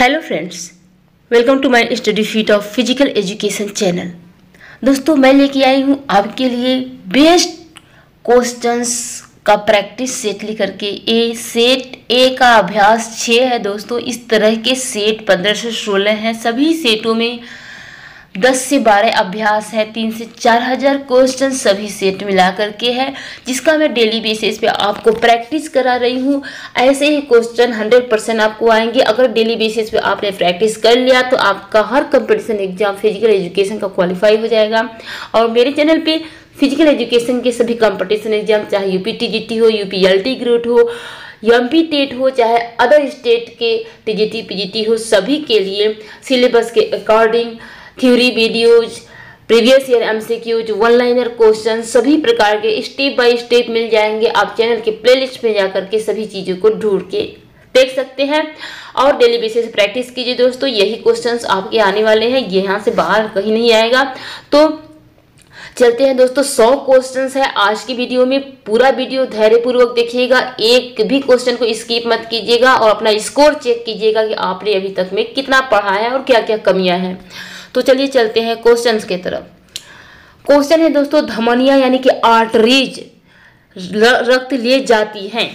Hello friends welcome to my study feet of physical education channel दोस्तों, मैं लेके आई हूँ आपके लिए बेस्ट क्वेश्चंस का प्रैक्टिस सेट लेकर के। ए सेट ए का अभ्यास छः है दोस्तों, इस तरह के सेट पंद्रह से सोलह हैं। सभी सेटों में दस से बारह अभ्यास है, तीन से चार हज़ार क्वेश्चन सभी सेट मिला करके है, जिसका मैं डेली बेसिस पे आपको प्रैक्टिस करा रही हूँ। ऐसे ही क्वेश्चन हंड्रेड परसेंट आपको आएँगे। अगर डेली बेसिस पे आपने प्रैक्टिस कर लिया तो आपका हर कंपटीशन एग्ज़ाम फ़िज़िकल एजुकेशन का क्वालिफाई हो जाएगा। और मेरे चैनल पे फ़िज़िकल एजुकेशन के सभी कंपटीशन एग्ज़ाम चाहे यूपी टी हो एल टी ग्रेड हो एम पी टेट हो, चाहे अदर स्टेट के टीजीटी पीजीटी हो, सभी के लिए सिलेबस के according theory videos previous year MCQs one liner question सभी प्रकार के स्टेप बाय स्टेप मिल जाएँगे आप चैनल के प्लेलिस्ट में जाकर के सभी चीज़ों को ढूंढ के देख सकते हैं। और डेली बेसिस प्रैक्टिस कीजिए दोस्तों, यही क्वेश्चंस आपके आने वाले हैं, ये यहाँ से बाहर कहीं नहीं आएगा। तो चलते हैं दोस्तों, सौ क्वेश्चंस है। आज की वीडियो में पूरा वीडियो धैर्यपूर्वक देखिएगा, एक भी क्वेश्चन को स्किप मत कीजिएगा और अपना स्कोर चेक कीजिएगा कि आपने अभी तक में कितना पढ़ा है और क्या क्या कमियाँ हैं। तो चलिए चलते हैं क्वेश्चन के तरफ़। क्वेश्चन है दोस्तों, धमनिया यानी कि आर्टरीज रक्त ले जाती हैं।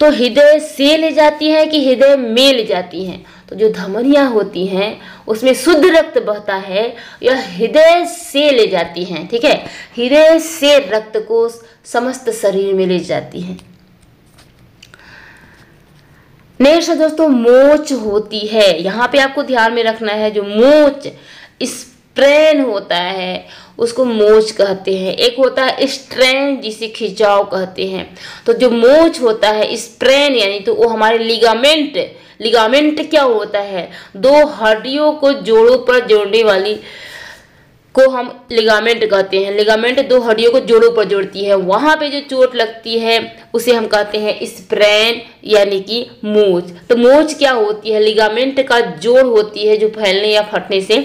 तो हृदय से ले जाती है कि हृदय में ले जाती हैं? तो जो धमनियाँ होती हैं, उसमें शुद्ध रक्त बहता है यह हृदय से ले जाती हैं, ठीक है? हृदय से रक्त को समस्त शरीर में ले जाती हैं। नेक्स्ट है दोस्तों, मोच होती है। यहाँ पे आपको ध्यान में रखना है, जो मोच स्प्रेन होता है, उसको मोच कहते हैं। एक होता है स्ट्रेन, जिसे खिंचाव कहते हैं। तो जो मोच होता है स्प्रेन यानी तो वो हमारे लिगामेंट लिगामेंट क्या होता है? दो हड्डियों को जोड़ों पर जोड़ने वाली को हम लिगामेंट कहते हैं। लिगामेंट दो हड्डियों को जोड़ों पर जोड़ती है। वहाँ पे जो चोट लगती है, उसे हम कहते हैं स्प्रेन यानी कि मोच। तो मोच क्या होती है? लिगामेंट का जोड़ होती है, जो फैलने या फटने से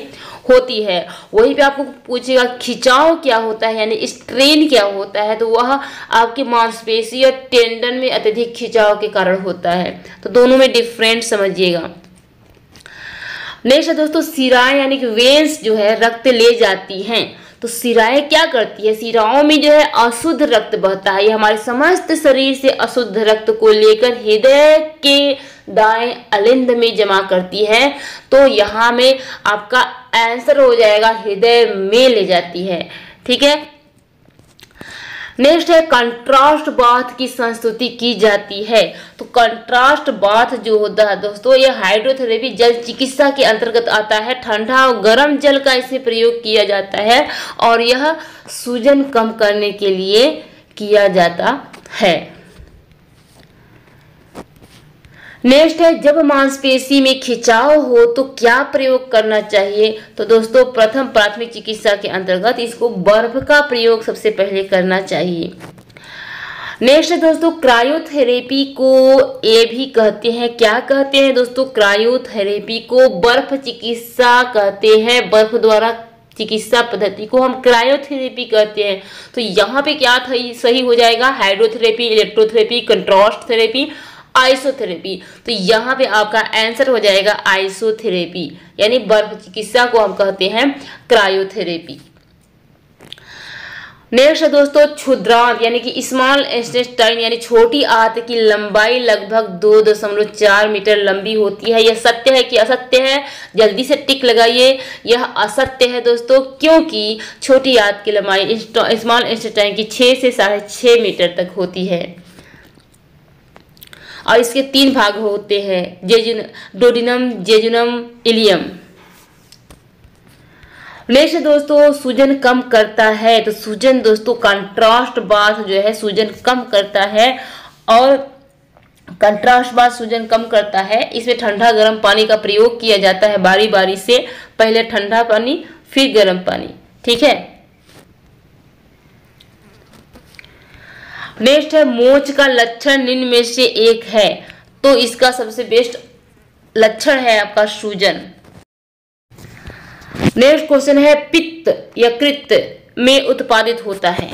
होती है। वहीं पे आपको पूछेगा, खिंचाव क्या होता है? यानी स्ट्रेन क्या होता है? तो वह आपके मांसपेशी और टेंडन में अत्यधिक खिंचाव के कारण होता है। तो दोनों में डिफरेंट समझिएगा। नेक्स्ट दोस्तों सिराएँ यानी कि वेंस जो है रक्त ले जाती हैं। तो सिराएँ क्या करती है? सिराओं में जो है अशुद्ध रक्त बहता है। ये हमारे समस्त शरीर से अशुद्ध रक्त को लेकर हृदय के दाएँ अलिंद में जमा करती है। तो यहाँ में आपका आंसर हो जाएगा, हृदय में ले जाती है। ठीक है? नेक्स्ट है कंट्रास्ट बाथ की संस्तुति की जाती है। तो कंट्रास्ट बाथ जो होता है दोस्तों, ये हाइड्रोथेरेपी जल चिकित्सा के अंतर्गत आता है। ठंडा और गर्म जल का इसे प्रयोग किया जाता है और यह सूजन कम करने के लिए किया जाता है। नेक्स्ट है, जब मांसपेशी में खिंचाव हो तो क्या प्रयोग करना चाहिए? तो दोस्तों, प्रथम प्राथमिक चिकित्सा के अंतर्गत इसको बर्फ़ का प्रयोग सबसे पहले करना चाहिए। नेक्स्ट है दोस्तों, क्रायोथेरेपी को ये भी कहते हैं। क्या कहते हैं दोस्तों? क्रायोथेरेपी को बर्फ़ चिकित्सा कहते हैं। बर्फ़ द्वारा चिकित्सा पद्धति को हम क्रायोथेरेपी कहते हैं। तो यहाँ पे क्या सही हो जाएगा। Hydrotherapy, electrotherapy, contrast therapy. Isotherapy. तो यहाँ पे आपका आंसर हो जाएगा आइसोथेरेपी, यानी बर्फ़ चिकित्सा को हम कहते हैं क्रायोथेरेपी। नेक्स्ट दोस्तों क्षुद्रांत यानी कि स्मॉल इंटेस्टाइन यानी छोटी आंत की लंबाई लगभग दो दशमलव चार मीटर लंबी होती है। यह सत्य है कि असत्य है? जल्दी से टिक लगाइए। यह असत्य है दोस्तों, क्योंकि छोटी आंत की लंबाई स्मॉल इंटेस्टाइन की छः से साढ़े छः मीटर तक होती है। और इसके तीन भाग होते हैं, जेजुन, डोडिनम, जेजुनम, इलियम। नेक्स्ट दोस्तों, सूजन कम करता है तो सूजन दोस्तों कंट्रास्ट बाथ जो है, सूजन कम करता है और कंट्रास्ट बाद सूजन कम करता है। इसमें ठंडा गर्म पानी का प्रयोग किया जाता है बारी बारी से, पहले ठंडा पानी, फिर गर्म पानी, ठीक है? नेक्स्ट है मोच का लक्षण निम्न में से एक है। तो इसका सबसे बेस्ट लक्षण है आपका सूजन। नेक्स्ट क्वेश्चन है, पित्त यकृत में उत्पादित होता है।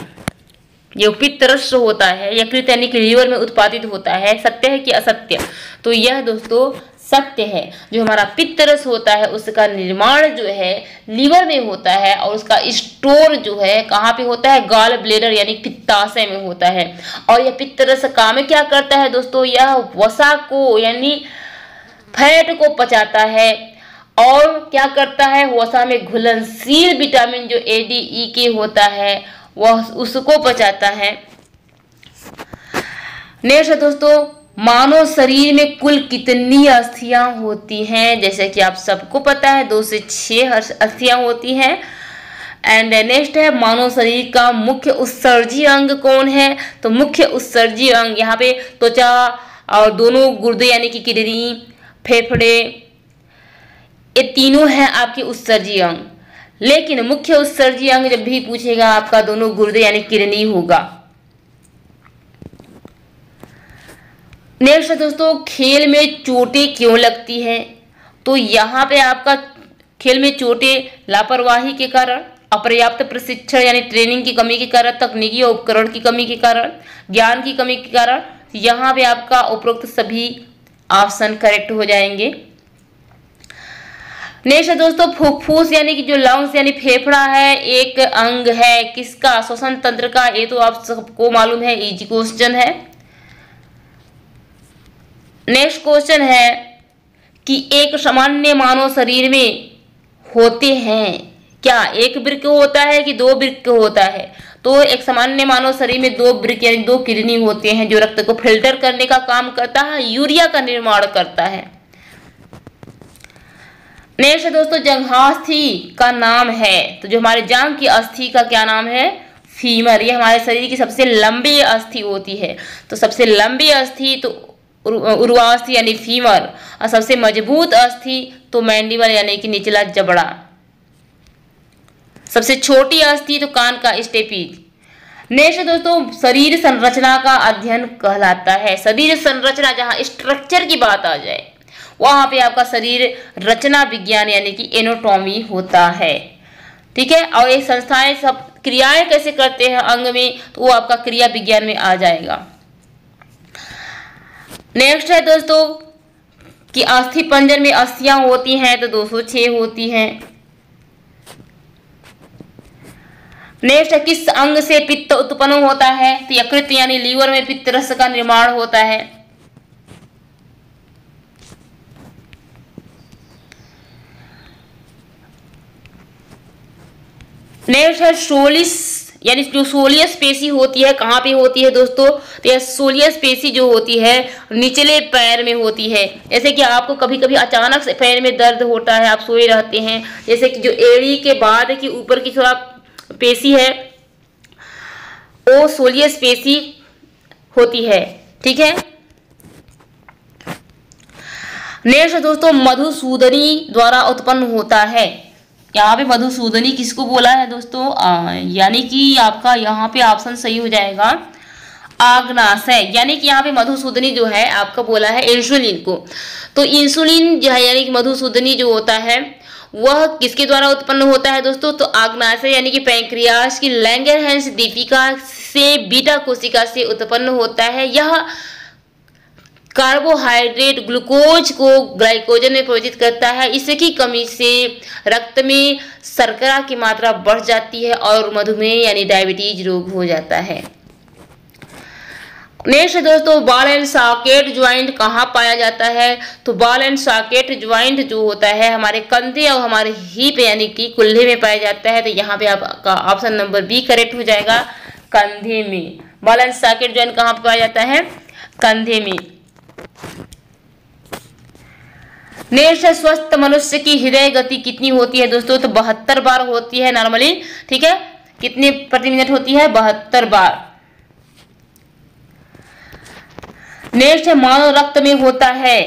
ये पित्त रस होता है यकृत यानी कि लीवर में उत्पादित होता है। सत्य है कि असत्य? तो यह दोस्तों सत्य है। जो हमारा पित्तरस होता है, उसका निर्माण जो है, लीवर में होता है और उसका स्टोर जो है, कहाँ पे होता है? गाल ब्लेडर यानी पित्ताशय में होता है। और यह पित्तरस काम क्या करता है दोस्तों? यह वसा को यानी फैट को पचाता है और क्या करता है? वसा में घुलनशील विटामिन जो ए डी ई के होता है, वह उसको पचाता है। नेक्स्ट दोस्तों मानव शरीर में कुल कितनी अस्थियाँ होती हैं? जैसे कि आप सबको पता है, दो से छह अस्थियाँ होती हैं। एंड नेक्स्ट है, मानव शरीर का मुख्य उत्सर्जी अंग कौन है? तो मुख्य उत्सर्जी अंग यहाँ पे त्वचा और दोनों गुर्दे यानी कि किडनी, फेफड़े, ये तीनों हैं आपके उत्सर्जी अंग। लेकिन मुख्य उत्सर्जी अंग जब भी पूछेगा, आपका दोनों गुर्दे यानी किडनी होगा। नेक्स्ट दोस्तों, खेल में चोटें क्यों लगती हैं? तो यहाँ पे आपका खेल में चोटें लापरवाही के कारण, अपर्याप्त प्रशिक्षण यानी ट्रेनिंग की कमी के कारण, तकनीकी उपकरण की कमी के कारण, ज्ञान की कमी के कारण, यहाँ पे आपका उपरोक्त सभी ऑप्शन करेक्ट हो जाएँगे। नेक्स्ट है दोस्तों फुफ्फुस यानी कि जो लंग्स यानी फेफड़ा है, एक अंग है। किसका? श्वसन तंत्र का। ये तो आप सबको मालूम है इजी क्वेश्चन है। नेक्स्ट क्वेश्चन है कि एक सामान्य मानव शरीर में होते हैं। क्या एक वृक्क होता है कि दो वृक्क होता है? तो एक सामान्य मानव शरीर में दो वृक्क यानी दो किडनी होते हैं जो रक्त को फ़िल्टर करने का काम करता है, यूरिया का निर्माण करता है। नेक्स्ट दोस्तों जंघास्थी का नाम है। तो जो हमारे जांग की अस्थि का क्या नाम है? फीमर ये हमारे शरीर की सबसे लंबी अस्थि होती है। तो सबसे लंबी अस्थि तो उर्वास्थि यानी फीमर और सबसे मज़बूत अस्थि तो मैंडिबल यानी कि निचला जबड़ा। सबसे छोटी अस्थि तो कान का स्टेपीज। नेक्स्ट दोस्तों, शरीर संरचना का अध्ययन कहलाता है। शरीर संरचना, जहाँ स्ट्रक्चर की बात आ जाए, वहाँ पे आपका शरीर रचना विज्ञान यानी कि एनोटॉमी होता है। ठीक है? और ये संस्थाएँ सब क्रियाएँ कैसे करते हैं अंग में तो वो आपका क्रिया विज्ञान में आ जाएगा। नेक्स्ट है दोस्तों, कि अस्थि पंजर में अस्थियाँ होती हैं तो 206 होती हैं। नेक्स्ट है, किस अंग से पित्त उत्पन्न होता है? तो यकृत यानी लीवर में पित्त रस का निर्माण होता है। नेक्स्ट है, सोलिस यानी जो सोलियस पेशी होती है, कहाँ पे होती है दोस्तों? तो यह सोलियस पेशी जो होती है, निचले पैर में होती है। जैसे कि आपको कभी कभी अचानक से पैर में दर्द होता है, आप सोए रहते हैं। जैसे कि जो एड़ी के बाद की ऊपर की थोड़ा पेशी है, वो सोलियस पेशी होती है। ठीक है? नेक्स्ट दोस्तों, मधुसूदनी द्वारा उत्पन्न होता है। यहाँ पे मधुसूदनी किसको बोला है दोस्तों? यानी कि आपका यहाँ पे ऑप्शन सही हो जाएगा। आग्नाशय, यानी कि यहाँ पे मधुसूदनी जो है, आपका बोला है इंसुलिन को। तो इंसुलिन जो है, यानी कि मधुसूदनी जो होता है, वह किसके द्वारा उत्पन्न होता है दोस्तों? तो आग्नाशय, यानी कि पैंक्रियास की लैंगरहैंस दीपिका से, बीटा कोशिका से उत्पन्न होता है। यह कार्बोहाइड्रेट ग्लूकोज को ग्लाइकोजन में परिवर्तित करता है। इसकी कमी से रक्त में शर्करा की मात्रा बढ़ जाती है और मधुमेह यानी डायबिटीज़ रोग हो जाता है। नेक्स्ट दोस्तों बाल एंड सॉकेट ज्वाइंट कहाँ पाया जाता है? तो बाल एंड सॉकेट ज्वाइंट जो होता है, हमारे कंधे और हमारे हिप यानी कि कुल्हे में पाया जाता है। तो यहाँ पे आपका ऑप्शन नंबर बी करेक्ट हो जाएगा, कंधे में। बाल एंड सॉकेट ज्वाइंट कहाँ पाया जाता है? कंधे में। नेक्स्ट है स्वस्थ मनुष्य की हृदय गति कितनी होती है दोस्तों? तो बहत्तर बार होती है नॉर्मली ठीक है? कितने प्रति मिनट होती है? बहत्तर बार। नेक्स्ट है मानव रक्त में होता है।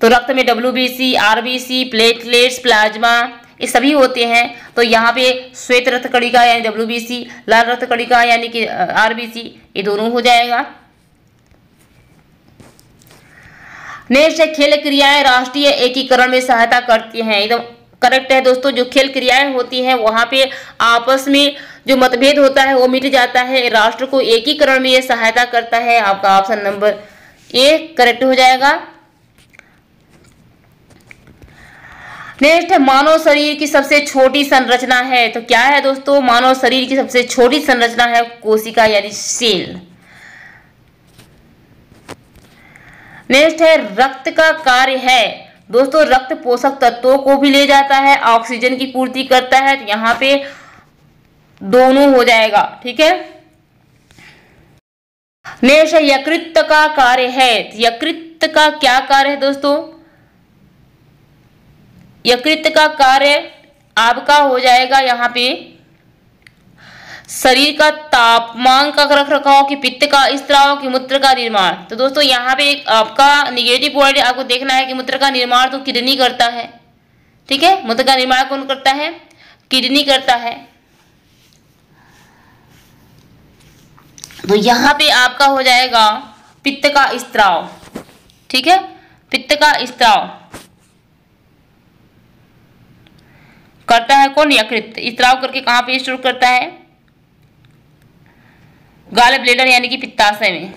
तो रक्त में W B C R B C platelets plasma ये सभी होते हैं। तो यहाँ पे श्वेत रक्त कणिका यानी डब्ल्यू बी सी लाल रक्त कणिका यानी कि आर बी सी ये दोनों हो जाएगा। नेक्स्ट है खेल क्रियाएँ राष्ट्रीय एकीकरण में सहायता करती हैं। एकदम करेक्ट है दोस्तों, जो खेल क्रियाएँ होती हैं, वहाँ पे आपस में जो मतभेद होता है, वो मिट जाता है। राष्ट्र को एकीकरण में ये सहायता करता है। आपका ऑप्शन नंबर ए करेक्ट हो जाएगा। नेक्स्ट है, मानव शरीर की सबसे छोटी संरचना है। तो क्या है दोस्तों, मानव शरीर की सबसे छोटी संरचना है कोशिका यानी सेल। नेक्स्ट है, रक्त का कार्य है। दोस्तों, रक्त पोषक तत्वों को भी ले जाता है, ऑक्सीजन की पूर्ति करता है तो यहाँ पे दोनों हो जाएगा, ठीक है? नेक्स्ट है, यकृत का कार्य है। यकृत का क्या कार्य है दोस्तों? यकृत का कार्य आपका हो जाएगा यहाँ पे शरीर का तापमान का रख रखाव की, पित्त का स्त्राव की मूत्र का निर्माण। तो दोस्तों, यहाँ पे एक आपका निगेटिव पॉइंट आपको देखना है कि मूत्र का निर्माण तो किडनी करता है। ठीक है? मूत्र का निर्माण कौन करता है? किडनी करता है। तो यहाँ पे आपका हो जाएगा पित्त का स्त्राव ठीक है? पित्त का स्त्राव करता है कौन? यकृत। स्त्राव करके कहाँ पे स्टोर करता है? गाल ब्लेडर यानी कि पित्ताशय में।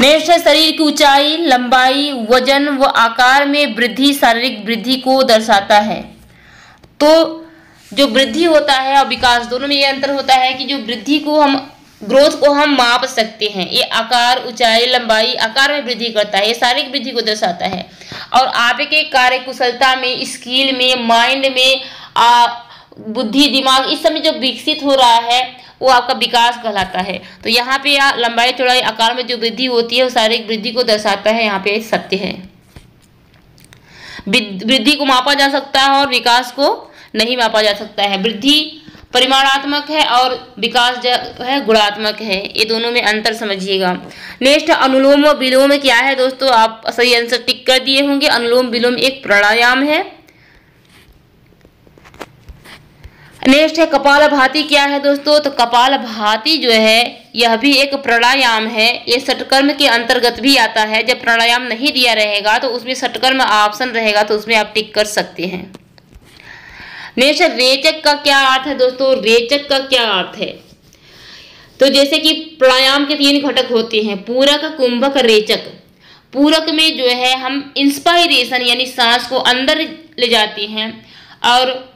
नेक्स्ट है शरीर की ऊंचाई, लंबाई, वज़न व आकार में वृद्धि, शारीरिक वृद्धि को दर्शाता है। तो जो वृद्धि होता है और विकास, दोनों में ये अंतर होता है कि जो वृद्धि को हम ग्रोथ को हम माप सकते हैं। ये आकार, ऊंचाई, लंबाई आकार में वृद्धि करता है, ये शारीरिक वृद्धि को दर्शाता है। और आपके कार्य कुशलता में, स्किल में, माइंड में बुद्धि, दिमाग, इस समय जो विकसित हो रहा है, वो आपका विकास कहलाता है। तो यहाँ पे लंबाई, चौड़ाई, आकार में जो वृद्धि होती है, वो शारीरिक वृद्धि को दर्शाता है, यहाँ पे सत्य है। वृद्धि को मापा जा सकता है और विकास को नहीं मापा जा सकता है। वृद्धि परिमाणात्मक है और विकास जो है, गुणात्मक है। ये दोनों में अंतर समझिएगा। नेक्स्ट अनुलोम व विलोम क्या है दोस्तों? आप सही आंसर टिक कर दिए होंगे। अनुलोम विलोम एक प्राणायाम है। नेक्स्ट है, कपाल भाती क्या है दोस्तों? तो कपाल भाती जो है, यह भी एक प्राणायाम है। ये सटकर्म के अंतर्गत भी आता है। जब प्राणायाम नहीं दिया रहेगा तो उसमें सटकर्म ऑप्शन रहेगा तो उसमें आप टिक कर सकते हैं। नेक्स्ट रेचक का क्या अर्थ है दोस्तों? रेचक का क्या अर्थ है? तो जैसे कि प्राणायाम के तीन घटक होते हैं, पूरक, कुंभक, रेचक। पूरक में जो है, हम इंस्पायरेशन यानी सांस को अंदर ले जाते हैं और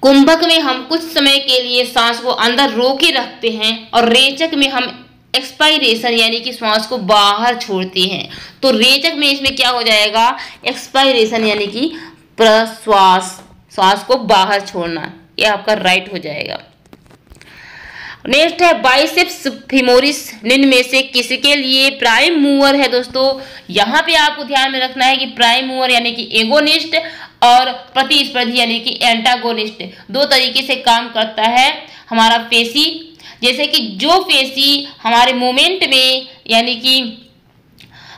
कुंभक में हम कुछ समय के लिए सांस को अंदर रोके रखते हैं और रेचक में हम एक्सपायरेशन यानी कि श्वास को बाहर छोड़ते हैं। तो रेचक में इसमें क्या हो जाएगा? एक्सपायरेशन यानी कि प्रश्वास। श्वास को बाहर छोड़ना, ये आपका राइट हो जाएगा। नेक्स्ट है बाइसेप्स फिमोरिस निन में से किसके लिए प्राइम मूवर है दोस्तों? यहाँ पे आपको ध्यान में रखना है कि प्राइम मूवर यानी कि एगोनिस्ट और प्रतिस्पर्धी यानी कि एंटागोनिस्ट दो तरीके से काम करता है हमारा फेसी। जैसे कि जो फेसी हमारे मूवमेंट में यानी कि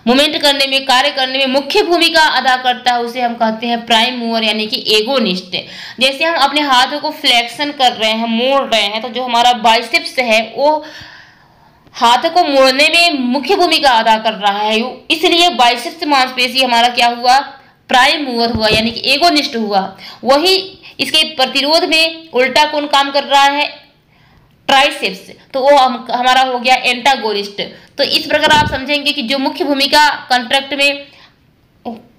मूवमेंट करने में, कार्य करने में मुख्य भूमिका अदा करता है, उसे हम कहते हैं प्राइम मूवर यानी कि एगोनिस्ट जैसे हम अपने हाथों को फ्लेक्शन कर रहे हैं, मोड़ रहे हैं तो जो हमारा बाइसेप्स है, वो हाथ को मोड़ने में मुख्य भूमिका अदा कर रहा है। इसलिए बाइसेप्स मांसपेशी हमारा क्या हुआ? प्राइम मूवर हुआ, यानी कि एगोनिस्ट हुआ। वही इसके प्रतिरोध में उल्टा कौन काम कर रहा है? ट्राइसेप्स तो वो हम, हमारा हो गया एंटागोनिस्ट तो इस प्रकार आप समझेंगे कि जो मुख्य भूमिका कॉन्ट्रैक्ट में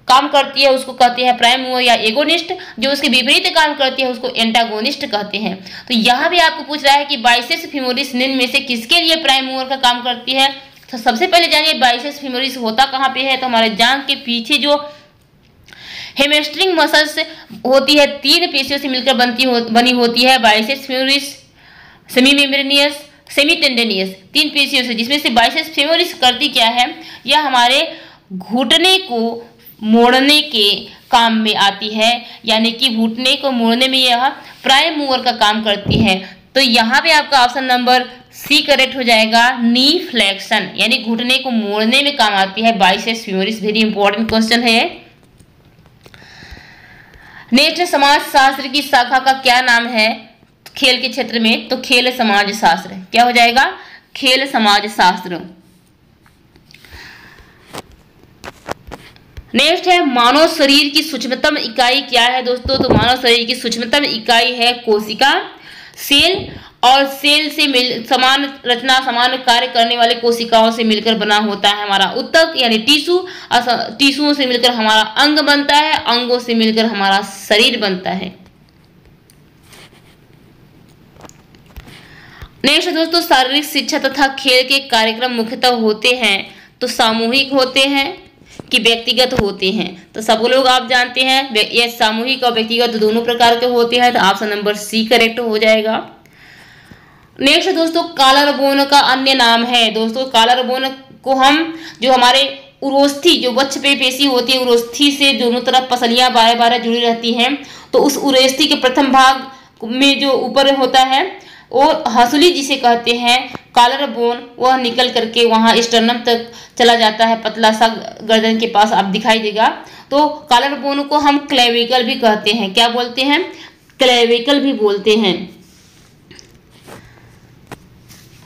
काम करती है, उसको कहते हैं प्राइम मूवर या एगोनिस्ट जो उसके विपरीत काम करती है, उसको एंटागोनिस्ट कहते हैं. तो यहाँ भी आपको पूछ रहा है कि बाइसेस फिमोरिस निन में से किसके लिए प्राइम मूवर का काम करती है? तो सबसे पहले जानिए बाइसेस फिमोरिस होता कहाँ पे है? तो हमारे जांग के पीछे जो हेमेस्ट्रिंग मसल्स होती है, तीन पेशियों से मिलकर बनती हो, बनी होती है biceps femoris semi membranosus semi tendinosus तीन पेशियों से, जिसमें से बाइसेस फेमोरिस करती क्या है, यह हमारे घुटने को मोड़ने के काम में आती है, यानी कि घुटने को मोड़ने में यह प्राइम मूवर का काम करती है। तो यहाँ पे आपका ऑप्शन नंबर सी करेक्ट हो जाएगा नी फ्लेक्शन यानी घुटने को मोड़ने में काम आती है। बाइसेस फ्यूरिस वेरी इंपॉर्टेंट क्वेश्चन है नेक्स्ट समाज शास्त्र की शाखा का क्या नाम है? खेल के क्षेत्र में तो खेल समाज शास्त्र। क्या हो जाएगा? खेल समाज शास्त्र। नेक्स्ट है, मानव शरीर की सूक्ष्मतम इकाई क्या है दोस्तों? तो मानव शरीर की सूक्ष्मतम इकाई है कोशिका, सेल, और सेल से मिल, समान रचना, समान कार्य करने वाले कोशिकाओं से मिलकर बना होता है हमारा उत्तक यानी टीसू टीसुओं से मिलकर हमारा अंग बनता है, अंगों से मिलकर हमारा शरीर बनता है। नेक्स्ट दोस्तों, शारीरिक शिक्षा तथा खेल के कार्यक्रम मुख्यतः होते हैं तो सामूहिक होते हैं कि व्यक्तिगत होते हैं? तो सब लोग आप जानते हैं ये सामूहिक और व्यक्तिगत दोनों प्रकार के होते हैं तो ऑप्शन नंबर सी करेक्ट हो जाएगा। नेक्स्ट दोस्तों, कालर बोन का अन्य नाम है। दोस्तों, कालर बोन को हम, जो हमारे उरोस्थी, जो वक्ष पे पेशी होती है, उरोस्थी से दोनों तरफ़ पसलियाँ बारह बारह जुड़ी रहती हैं तो उस उरोस्थी के प्रथम भाग में जो ऊपर होता है वो हंसुली जिसे कहते हैं कालर बोन वह निकल करके वहाँ स्टर्नम तक चला जाता है, पतला सा गर्दन के पास आप दिखाई देगा। तो कालर बोन को हम क्लेविकल भी कहते हैं। क्या बोलते हैं? क्लेविकल भी बोलते हैं।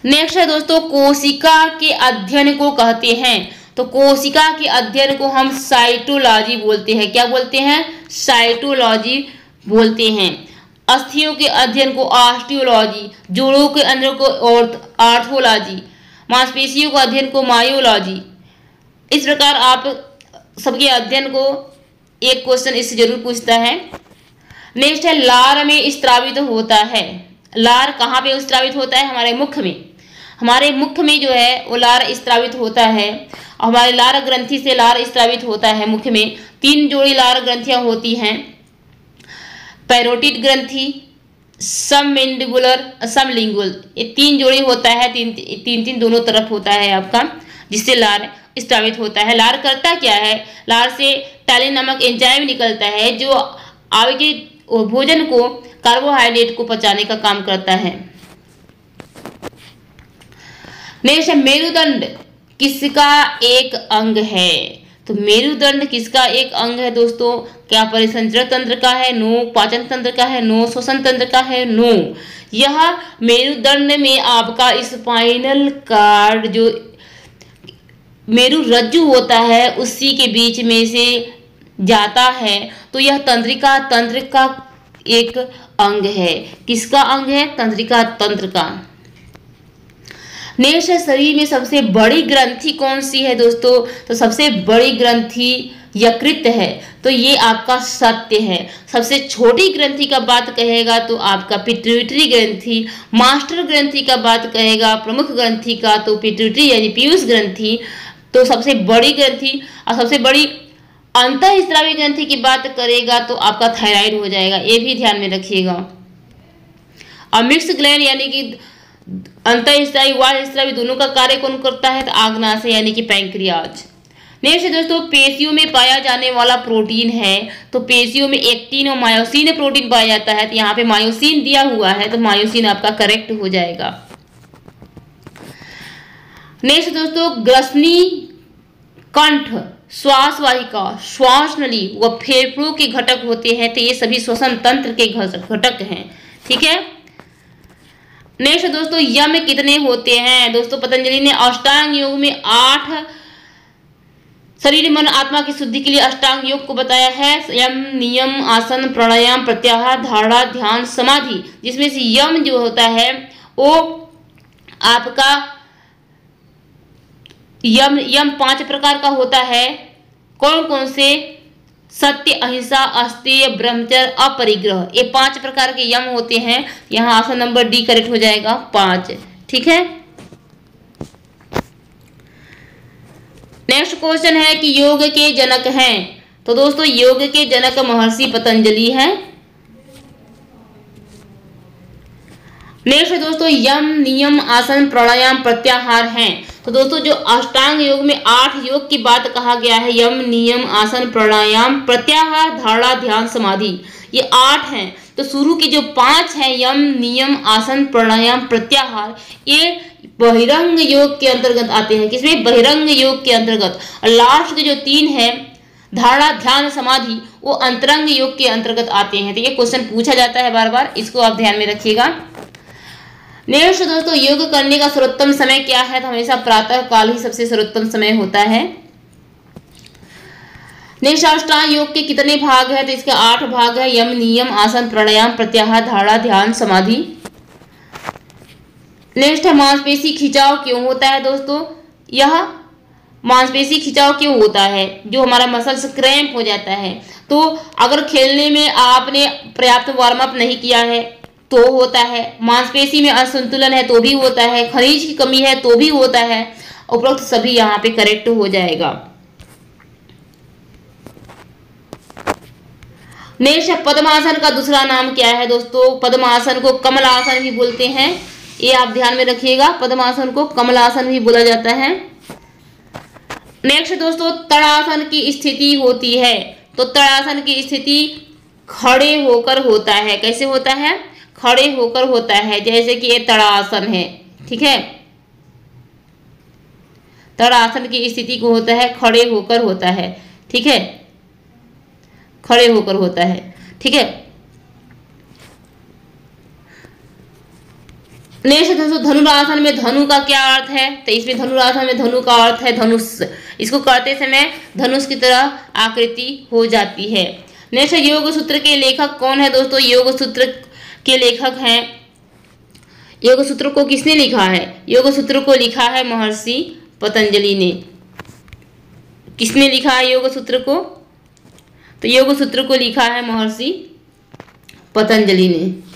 नेक्स्ट है दोस्तों, कोशिका के अध्ययन को कहते हैं। तो कोशिका के अध्ययन को हम साइटोलॉजी बोलते हैं। क्या बोलते हैं? साइटोलॉजी बोलते हैं। अस्थियों के अध्ययन को ऑस्टियोलॉजी, जोड़ों के अंदर को आर्थोलॉजी मांसपेशियों के अध्ययन को मायोलॉजी। इस प्रकार आप सबके अध्ययन को एक क्वेश्चन इससे ज़रूर पूछता है। नेक्स्ट है, लार में स्त्रावित तो होता है। लार कहाँ पे स्त्रावित होता है? हमारे मुख में। हमारे मुख में जो है, वो लार स्त्रावित होता है। हमारे लार ग्रंथि से लार स्त्रावित होता है मुख में। तीन जोड़ी लार ग्रंथियाँ होती हैं। पैरोटिड ग्रंथि सबमेंडिबुलर सबलिंगुअल ये तीन जोड़ी होता है, तीन तीन तीन दोनों तरफ़ होता है आपका, जिससे लार स्त्रावित होता है। लार करता क्या है? लार से टैलिन नामक एंजाइम निकलता है, जो आगे भोजन को, कार्बोहाइड्रेट को पचाने का काम करता है। नेक्स्ट मेरुदंड किसका एक अंग है? तो मेरुदंड किसका एक अंग है दोस्तों? क्या परिसंचरण तंत्र का है? नो. पाचन तंत्र का है? नो. श्वसन तंत्र का है? नो. यह मेरुदंड में आपका स्पाइनल कार्ड जो मेरु रज्जु होता है, उसी के बीच में से जाता है। तो यह तंत्रिका तंत्र का एक अंग है। किसका अंग है? तंत्रिका, तंत्र का। नेक्स्ट शरीर में सबसे बड़ी ग्रंथि कौन सी है दोस्तों? तो सबसे बड़ी ग्रंथि यकृत है। तो ये आपका सत्य है। सबसे छोटी ग्रंथि का बात कहेगा तो आपका पिट्यूटरी ग्रंथि, मास्टर ग्रंथि का बात कहेगा, प्रमुख ग्रंथि का तो पिट्यूटरी यानी पीयूष ग्रंथि। तो सबसे बड़ी ग्रंथि और सबसे बड़ी अंत स्त्रावी ग्रंथि की बात करेगा तो आपका थायराइड हो जाएगा। ये भी ध्यान में रखिएगा। और मिक्स ग्लैंड यानी कि अंत स्त्रावी वाल स्त्रावी दोनों का कार्य कौन करता है? तो आग्नाशय यानी कि पैंक्रियाज। नेक्स्ट दोस्तों, पेशियों में पाया जाने वाला प्रोटीन है। तो पेशियों में एक्टिन और मायोसिन प्रोटीन पाया जाता है। तो यहाँ पे मायोसिन दिया हुआ है तो मायोसिन आपका करेक्ट हो जाएगा। नेक्स्ट दोस्तों ग्रसनी कंठ श्वास वाहिका श्वास नली व फेफड़ों के घटक होते हैं। तो ये सभी श्वसन तंत्र के घटक हैं, ठीक है? नेक्स्ट दोस्तों, यम कितने होते हैं? दोस्तों, पतंजलि ने अष्टांग योग में आठ शरीर, मन, आत्मा की शुद्धि के लिए अष्टांग योग को बताया है। यम, नियम, आसन, प्राणायाम, प्रत्याहार, धारणा, ध्यान, समाधि, जिसमें से यम जो होता है, वो आपका यम यम पाँच प्रकार का होता है। कौन कौन से? सत्य, अहिंसा, अस्तेय, ब्रह्मचर्य, अपरिग्रह, ये पाँच प्रकार के यम होते हैं। यहाँ आसन नंबर डी करेक्ट हो जाएगा पाँच। ठीक है? नेक्स्ट क्वेश्चन है कि योग के जनक हैं। तो दोस्तों, योग के जनक महर्षि पतंजलि हैं। नेक्स्ट दोस्तों, यम, नियम, आसन, प्राणायाम, प्रत्याहार हैं। तो दोस्तों, जो अष्टांग योग में आठ योग की बात कहा गया है, यम, नियम, आसन, प्राणायाम, प्रत्याहार, धारणा, ध्यान, समाधि, ये आठ हैं। तो शुरू के जो पाँच हैं, यम, नियम, आसन, प्राणायाम, प्रत्याहार, ये बहिरंग योग के अंतर्गत आते हैं। किसमें? बहिरंग योग के अंतर्गत। और लास्ट के जो तीन है, धारणा, ध्यान, समाधि, वो अंतरंग योग के अंतर्गत आते हैं। तो ये क्वेश्चन पूछा जाता है बार बार इसको आप ध्यान में रखिएगा। नेक्स्ट दोस्तों योग करने का सर्वोत्तम समय क्या है? तो हमेशा प्रातः काल ही सबसे सर्वोत्तम समय होता है। योग के कितने भाग है? तो इसके आठ भाग है। यम, नियम, आसन, प्राणायाम, प्रत्याहार धारणा ध्यान, समाधि। नेक्स्ट है मांसपेशी खिंचाव क्यों होता है दोस्तों? यह मांसपेशी खिंचाव क्यों होता है? जो हमारा मसल्स क्रैम्प हो जाता है। तो अगर खेलने में आपने पर्याप्त वार्म अप नहीं किया है तो होता है। मांसपेशी में असंतुलन है तो भी होता है। खनिज की कमी है तो भी होता है। उपरोक्त सभी यहाँ पे करेक्ट हो जाएगा। नेक्स्ट पद्मासन का दूसरा नाम क्या है दोस्तों? पद्मासन को कमलासन भी बोलते हैं। ये आप ध्यान में रखिएगा। पद्मासन को कमलासन भी बोला जाता है। नेक्स्ट दोस्तों, तड़ासन की स्थिति होती है। तो तड़ासन की स्थिति खड़े होकर होता है। कैसे होता है? खड़े होकर होता है, जैसे कि ये तड़ासन है, ठीक है? तड़ासन की स्थिति को होता है, खड़े होकर होता है, ठीक है? खड़े होकर होता है, ठीक है? नेक्स्ट दोस्तों, धनुरासन में धनु का क्या अर्थ है? तो इसमें धनुरासन में धनु का अर्थ है धनुष। इसको करते समय धनुष की तरह आकृति हो जाती है। नेक्स्ट योग सूत्र के लेखक कौन है, दोस्तों? योग सूत्र के लेखक हैं। योग सूत्र को किसने लिखा है? योग सूत्र को लिखा है महर्षि पतंजलि ने। किसने लिखा है योग सूत्र को? तो योग सूत्र को लिखा है महर्षि पतंजलि ने।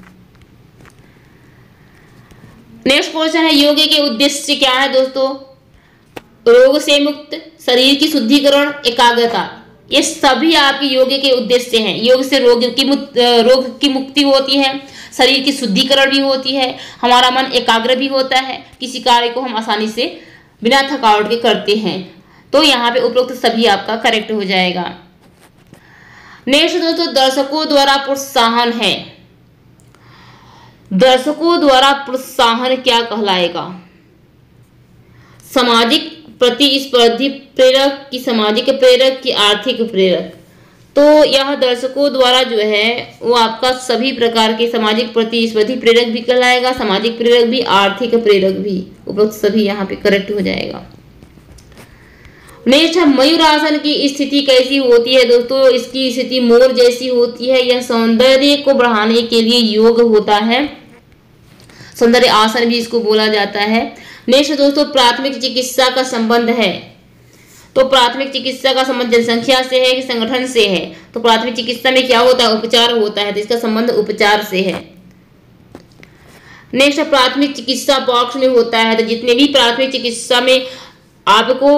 नेक्स्ट क्वेश्चन है, योग के उद्देश्य क्या है दोस्तों? रोग से मुक्त शरीर की शुद्धिकरण एकाग्रता। ये सभी आपके योग के उद्देश्य हैं। योग से रोग की रोग की मुक्ति होती है, शरीर की शुद्धिकरण भी होती है, हमारा मन एकाग्र भी होता है, किसी कार्य को हम आसानी से बिना थकावट के करते हैं। तो यहाँ पे उपरोक्त सभी आपका करेक्ट हो जाएगा। नेक्स्ट दोस्तों, दर्शकों द्वारा प्रोत्साहन है। दर्शकों द्वारा प्रोत्साहन क्या कहलाएगा? सामाजिक प्रतिस्पर्धी प्रेरक की सामाजिक प्रेरक की आर्थिक प्रेरक। तो यह दर्शकों द्वारा जो है, वो आपका सभी प्रकार के सामाजिक प्रतिस्पर्धी प्रेरक भी कहलाएगा, सामाजिक प्रेरक भी, आर्थिक प्रेरक भी। उपरोक्त सभी यहाँ पे करेक्ट हो जाएगा। नेक्स्ट मयूरासन की स्थिति कैसी होती है दोस्तों? इसकी स्थिति मोर जैसी होती है। यह सौंदर्य को बढ़ाने के लिए योग होता है। सौंदर्य आसन भी इसको बोला जाता है। नेक्स्ट दोस्तों, प्राथमिक चिकित्सा का संबंध है। तो प्राथमिक चिकित्सा का संबंध जनसंख्या से है कि संगठन से है? तो प्राथमिक चिकित्सा में क्या होता है? उपचार होता है तो इसका संबंध उपचार से है। नेक्स्ट प्राथमिक चिकित्सा बॉक्स में होता है तो जितने भी प्राथमिक चिकित्सा में आपको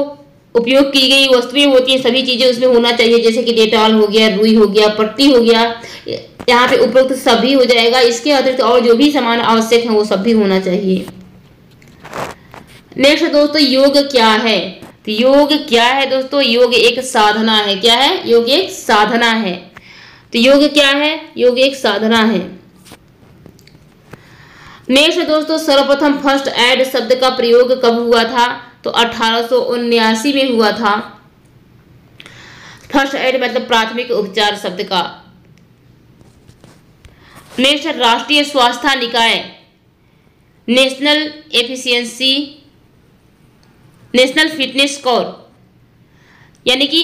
उपयोग की गई वस्तुएँ होती हैं, सभी चीज़ें उसमें होना चाहिए, जैसे कि डेटॉल हो गया, रुई हो गया, पट्टी हो गया, यहाँ पे उपरोक्त सभी हो जाएगा। इसके अतिरिक्त और जो भी सामान आवश्यक है, वो सब भी होना चाहिए। नेक्स्ट दोस्तों योग क्या है? तो योग क्या है दोस्तों? योग एक साधना है। क्या है? योग एक साधना है। तो योग क्या है? योग एक साधना है। नेक्स्ट दोस्तों सर्वप्रथम फ़र्स्ट एड शब्द का प्रयोग कब हुआ था? तो अठारह में हुआ था। फ़र्स्ट एड मतलब प्राथमिक उपचार शब्द का। नेक्स्ट राष्ट्रीय स्वास्थ्य निकाय national efficiency national fitness score, यानी कि